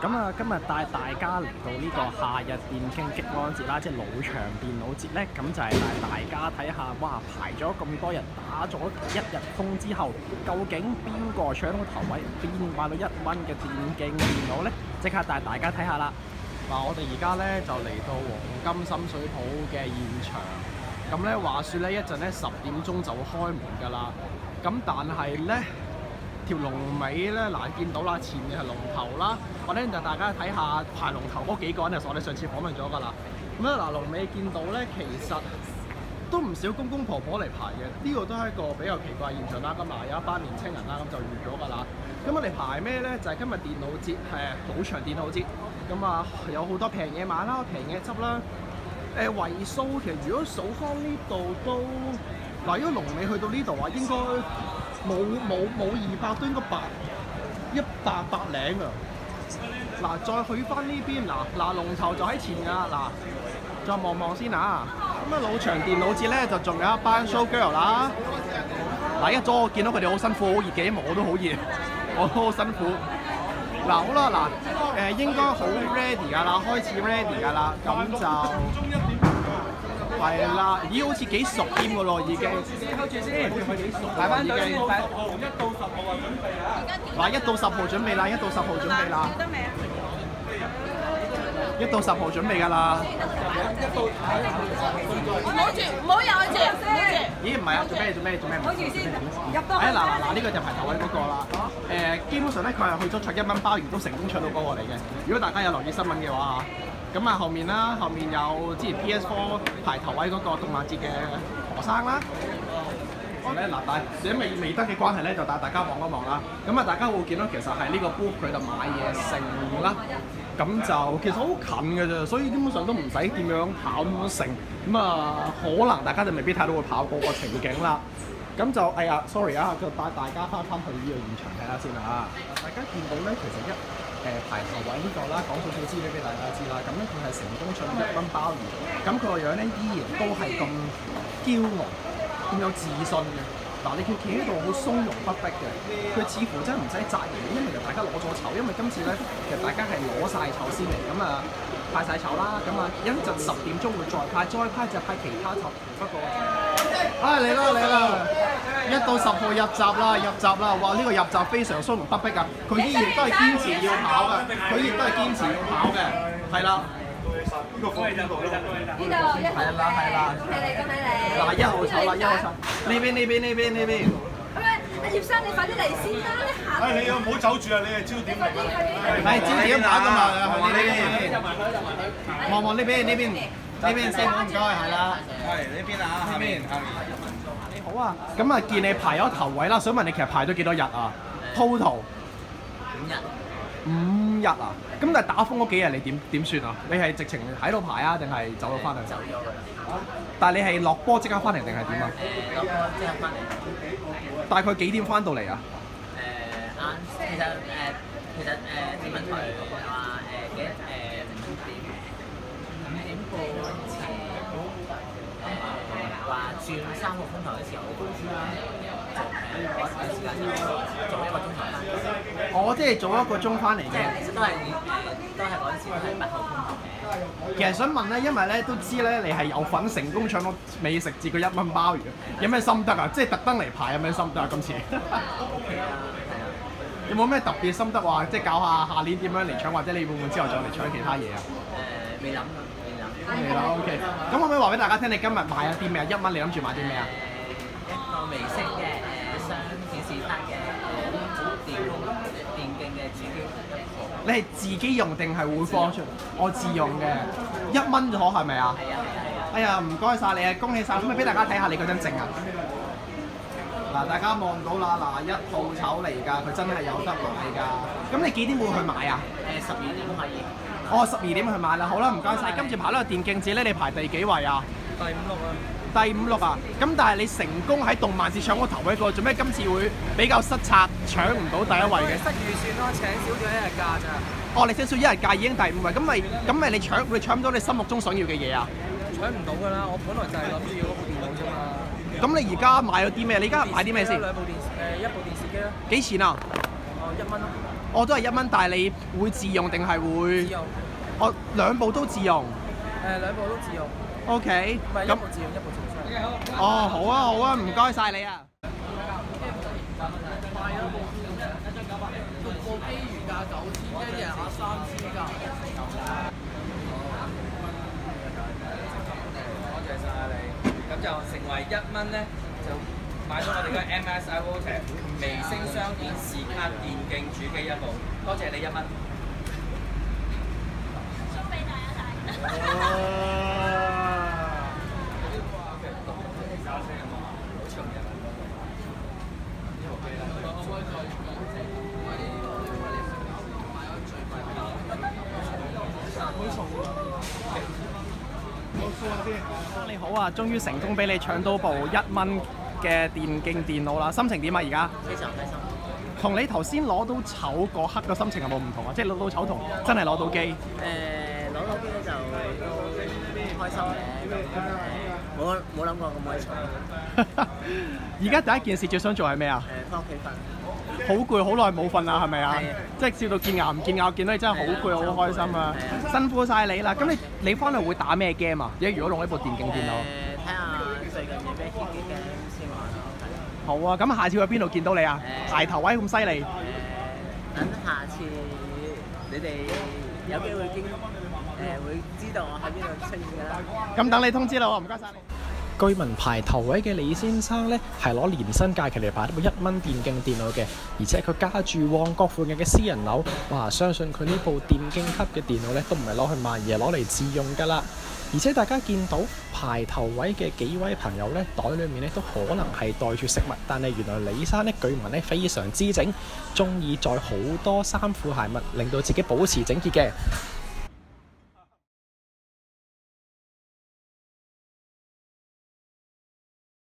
咁啊，今日帶大家嚟到呢個夏日電競激安節啦，即係老場電腦節呢。咁就係帶大家睇下，哇！排咗咁多人打咗一日風之後，究竟邊個搶到頭位，邊買到一蚊嘅電競電腦呢？即刻帶大家睇下啦！嗱，我哋而家呢就嚟到黃金深水埗嘅現場。咁呢話說呢，一陣呢十點鐘就會開門㗎啦。咁但係呢。條龍尾咧，嗱見到啦，前面係龍頭啦。我咧就大家睇下排龍頭嗰幾個人，就我哋上次訪問咗㗎啦。咁咧嗱，龍尾見到咧，其實都唔少公公婆婆嚟排嘅。呢個都係一個比較奇怪現象啦。咁啊有一班年青人啦，咁就預咗㗎啦。咁我哋排咩咧？就係今日電腦節，係老場電腦節。咁啊，有好多平嘢買啦，平嘢執啦。誒，位數其實如果數翻呢度都嗱，如果龍尾去到呢度啊，應該。冇冇冇二百都應該百一百百零啊！嗱，再去翻呢邊嗱嗱龍頭就喺前㗎嗱，再望望先啊！咁啊，老場電腦節咧就仲有一班 show girl 啦。嗱，一早我見到佢哋好辛苦，好熱嘅，因為我都好熱，我都好辛苦。嗱，好啦，嗱，誒應該好 ready 噶啦，開始 ready 噶啦，咁就。係啦，咦好似幾熟添嘅咯，已經。收住先，佢幾熟。擺翻隊先，一到十號啊準備啊！嗱，一到十號準備啦，一到十號準備啦。得未啊？一到十號準備㗎啦。一到。唔好住，唔好入去住。咦唔係啊？做咩做咩做咩？唔好住先。入到。哎嗱嗱嗱，呢個就排頭位嗰個啦。誒，基本上咧，佢係去咗搶一蚊鮑魚都成功搶到嗰個嚟嘅。如果大家有留意新聞嘅話。咁啊，後面啦，後面有之前 PS4 排頭位嗰個動漫節嘅何生啦。咧嗱，但因為未得嘅關係咧，就帶大家望一望啦。咁啊，大家會見到其實係呢個 book 佢度買嘢剩啦。咁就其實好近嘅啫，所以基本上都唔使點樣跑咁樣成。咁啊，可能大家就未必睇到會跑過個情景啦。咁就哎呀，sorry 啊，就帶大家翻返去呢個現場睇下先啦。大家見到咧，其實一誒排頭位呢個啦，講少少資料俾大家知啦。咁咧佢係成功搶一蚊鮑魚，咁佢個樣咧依然都係咁驕傲，咁有自信嘅。嗱，你佢企喺度好鬆容不迫嘅，佢似乎真係唔使責任，因為大家攞咗籌，因為今次咧其實大家係攞晒籌先嚟，咁啊派晒籌啦，咁啊一陣十點鐘會再派，再派就派其他籌，不過。啊嚟啦嚟啦！一到十號入閘啦，入閘啦！哇，呢、這個入閘非常鬆容不迫㗎，佢依然都係堅持要跑㗎，佢亦都係堅持要跑嘅，係啦。呢個放喺度呢度，係啦係啦。恭喜你恭喜你！嗱，一號籌啦，一號籌。呢邊呢邊呢邊呢邊。咁啊，阿葉生你快啲嚟先啦，你行。誒，你又唔好走住啊！你係焦點嚟。係焦點打㗎嘛？呢邊。入埋去，入埋去。望望呢邊呢邊。呢邊先，唔該，係啦。係呢邊啊，下面，下面。你好啊，咁啊見你排咗頭位啦，想問你其實排咗幾多日啊？Total 五日。五日啊？咁但係打風嗰幾日你點點算啊？你係直情喺度排啊，定係走咗翻嚟？走咗㗎。但係你係落波即刻翻嚟定係點啊？誒，落波即刻翻嚟。大概幾點翻到嚟啊？誒，晏，其實誒，其實誒，電文台話誒幾誒。三個鐘頭嘅時候，我誒嗰時間做一個鐘頭翻。我即係做一個鐘翻嚟嘅。其實都係誒，都係嗰陣時都係八號風球嘅。其實想問咧，因為咧都知咧，你係有份成功搶到美食節嘅一蚊鮑魚，有咩心得啊？即係特登嚟排有咩心得啊？今次。有冇咩特別心得話，即係搞下下年點樣嚟搶，或者你會唔會之後再嚟搶其他嘢啊？誒，未諗。係啦，OK。咁可唔可以話俾大家聽，你今日買咗啲咩啊？一蚊你諗住買啲咩啊？一個微式嘅誒雙電視卡嘅電電競嘅主機。你係自己用定係會放出？我自用嘅，一蚊咗係咪啊？係啊係啊！哎呀，唔該晒你啊，恭喜晒！可唔可以俾大家睇下你嗰張證啊？嗱，大家望到啦，嗱，一號籌嚟㗎，佢真係有得買㗎。咁你幾點會去買啊？誒，十二點可以。哦，十二點去買啦，好啦，唔該晒。今次排呢個電競節咧，你排第幾位啊？第五六啊。第五六啊？咁但係你成功喺動漫節搶個頭位個，做咩今次會比較失策，搶唔到第一位嘅？失預算咯，請少咗一日假咋。哦，你請少一日假已經第五位，咁咪咁咪你搶你搶唔到你心目中想要嘅嘢啊？搶唔到㗎啦，我本來就係諗住要嗰部電腦啫嘛。咁你而家買咗啲咩？你而家買啲咩先？兩部電誒一部電視機啦。幾錢啊？哦，一蚊咯。我都係一蚊，但係你會自用定係會？自用。我兩部都自用。誒，兩部都自用。O K。唔係一部自用，一部自用。哦，好啊，好啊，唔該晒你啊。部機原價九千，一人攞三千㗎。多你，咁就成為一蚊咧，就買到我哋嘅 MSI OTEA，微星雙顯示卡電競主機一部，多謝你一蚊。送俾大家睇。你好啊，終於成功俾你搶到部一蚊嘅電競電腦啦！心情點啊？而家非常開心。同你頭先攞到籌嗰刻嘅心情有冇唔同啊？即係攞到籌同真係攞到機。誒、呃，攞到機就都開心嘅，冇冇諗過咁開心。而家第一件事最想做係咩啊？誒，翻屋企瞓。好攰，好耐冇瞓啦，係咪啊？即係笑到見牙唔見眼，見到你真係好攰，好開心啊！辛苦晒你啦！咁你你翻嚟會打咩 game 啊？如果用呢部電競電腦？誒，睇下最近有咩 hit 嘅 game 先玩咯。好啊！咁下次去邊度見到你啊？排頭位咁犀利。誒，等下次你哋有機會經誒會知道我喺邊度出現㗎啦。咁等你通知啦，唔該晒你。據聞排頭位嘅李先生呢，係攞年薪假期嚟排呢部一蚊電競電腦嘅，而且佢家住旺角附近嘅私人樓，哇！相信佢呢部電競級嘅電腦呢，都唔係攞去賣，而係攞嚟自用㗎啦。而且大家見到排頭位嘅幾位朋友呢，袋裏面呢都可能係袋住食物，但係原來李生呢，據聞呢非常之整，中意載好多衫褲鞋襪，令到自己保持整潔嘅。